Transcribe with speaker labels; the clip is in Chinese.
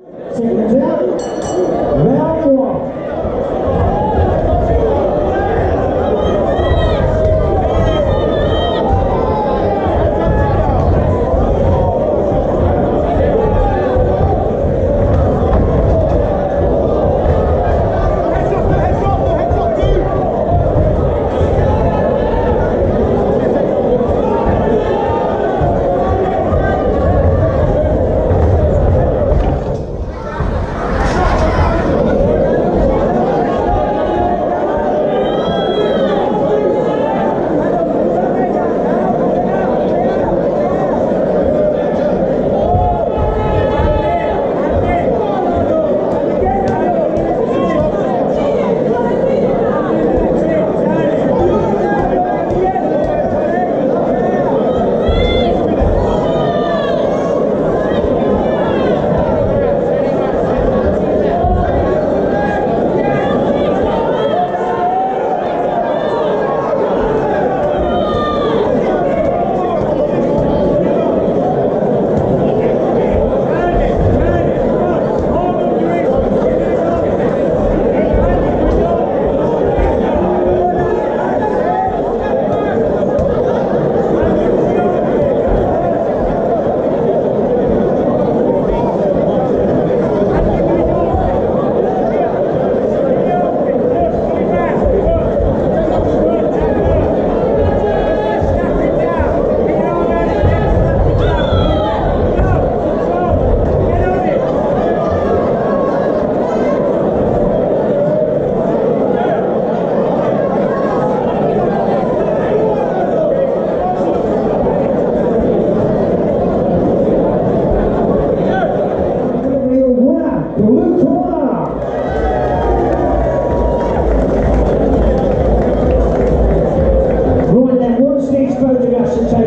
Speaker 1: Secretary, round one. Real 快乐之量，神。